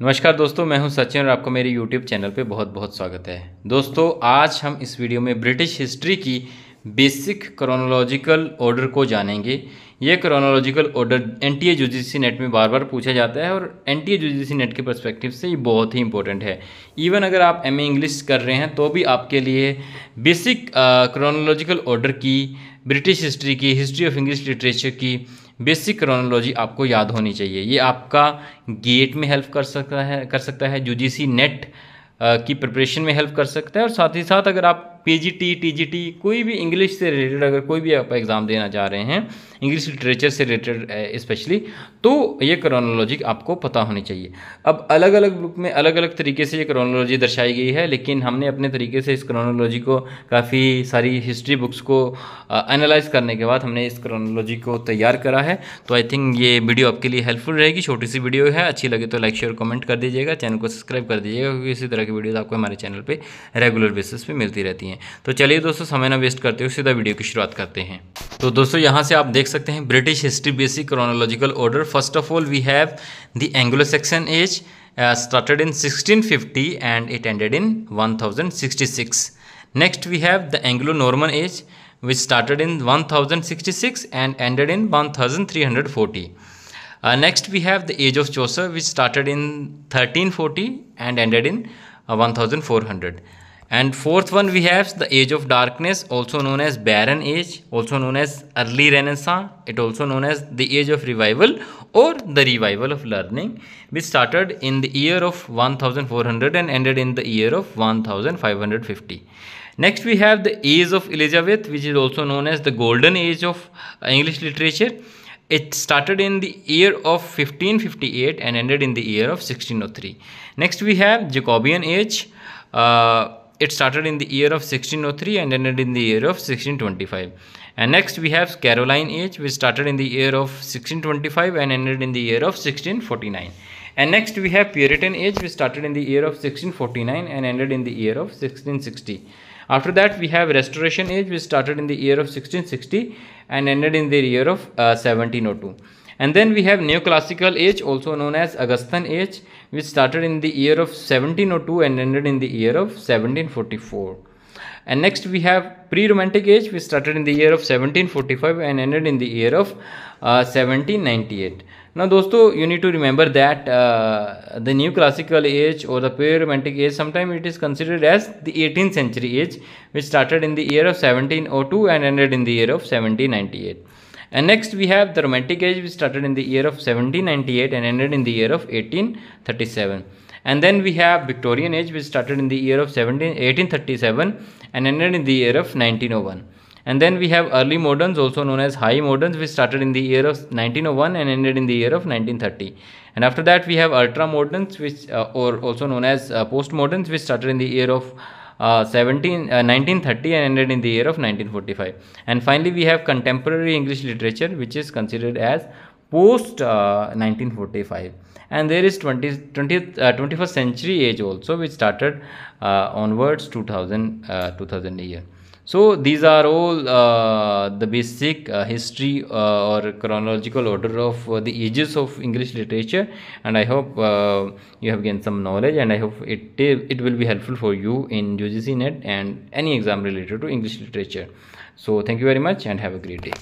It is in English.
नमस्कार दोस्तों, मैं हूँ सचिन और आपको मेरे YouTube चैनल पे बहुत बहुत स्वागत है। दोस्तों, आज हम इस वीडियो में ब्रिटिश हिस्ट्री की बेसिक क्रोनोलॉजिकल ऑर्डर को जानेंगे। ये chronological order N T A NET में बार बार पूछा जाता है और एन टी ए नेट के परस्पेक्टिव से ये बहुत ही इंपॉर्टेंट है। इवन अगर आप एमए इंग्लिश कर रहे हैं तो भी आपके लिए बेसिक क्रोनोलॉजिकल ऑर्डर की ब्रिटिश हिस्ट्री की हिस्ट्री ऑफ़ इंग्लिश लिटरेचर की बेसिक क्रोनोलॉजी आपको याद होनी चाहिए। ये आपका गेट में हेल्प कर सकता है, कर सकता है यूजीसी नेट की प्रिपरेशन में हेल्प कर सकता है और साथ ही साथ अगर आप पीजीटी टीजीटी कोई भी इंग्लिश से रिलेटेड अगर कोई भी आप एग्ज़ाम देना चाह रहे हैं इंग्लिश लिटरेचर से रिलेटेड स्पेशली तो ये क्रोनोलॉजी आपको पता होनी चाहिए। अब अलग अलग बुक में अलग अलग तरीके से ये क्रोनोलॉजी दर्शाई गई है, लेकिन हमने अपने तरीके से इस क्रोनोलॉजी को काफ़ी सारी हिस्ट्री बुक्स को एनालाइज करने के बाद हमने इस क्रोनोलॉजी को तैयार करा है। तो आई थिंक ये वीडियो आपके लिए हेल्पफुल रहेगी। छोटी सी वीडियो है, अच्छी लगे तो लाइक शेयर कमेंट कर दीजिएगा। चैनल को सब्सक्राइब कर दीजिएगा, क्योंकि इसी तरह की वीडियोज़ आपको हमारे चैनल पर रेगुलर बेसिस पे मिलती रहती हैं। हैं तो चलिए दोस्तों, समय ना वेस्ट करते हुए सीधा वीडियो की शुरुआत करते हैं। तो दोस्तों, यहाँ से आप देख सकते हैं British history basic chronological order first of all we have the Anglo Saxon age started in 1650 and it ended in 1066 next we have the Anglo Norman age which started in 1066 and ended in 1340 thousand next we have the age of Chaucer which started in 1340 and ended in 1400 and fourth one we have the age of darkness also known as barren age also known as early renaissance it also known as the age of revival or the revival of learning which started in the year of 1400 and ended in the year of 1550 next we have the age of elizabeth which is also known as the golden age of english literature. It started in the year of 1558 and ended in the year of 1603 next we have jacobean age uh, it started in the year of 1603 and ended in the year of 1625 and next we have caroline age which started in the year of 1625 and ended in the year of 1649 and next we have puritan age which started in the year of 1649 and ended in the year of 1660 after that we have restoration age which started in the year of 1660 and ended in the year of uh, 1702 and then we have neoclassical age, also known as Augustan age, which started in the year of 1702 and ended in the year of 1744. And next we have pre-romantic age, which started in the year of 1745 and ended in the year of uh, 1798. Now, दोस्तों, you need to remember that uh, the neoclassical age or the pre-romantic age, sometimes it is considered as the 18th century age, which started in the year of 1702 and ended in the year of 1798. And next we have the Romantic age which started in the year of 1798 and ended in the year of 1837. And then we have Victorian age which started in the year of 17, 1837 and ended in the year of 1901. And then we have early moderns also known as high moderns which started in the year of 1901 and ended in the year of 1930. And after that we have ultra moderns which uh, or also known as uh, post moderns which started in the year of uh, 17, uh, 1930 and ended in the year of 1945. And finally, we have contemporary English literature, which is considered as post uh, 1945. And there is 20, 20th, 21st uh, century age also, which started uh, onwards 2000, 2000 year. So these are all uh, the basic uh, history uh, or chronological order of uh, the ages of English literature and I hope uh, you have gained some knowledge and I hope it, it will be helpful for you in UGC NET and any exam related to English literature. So thank you very much and have a great day.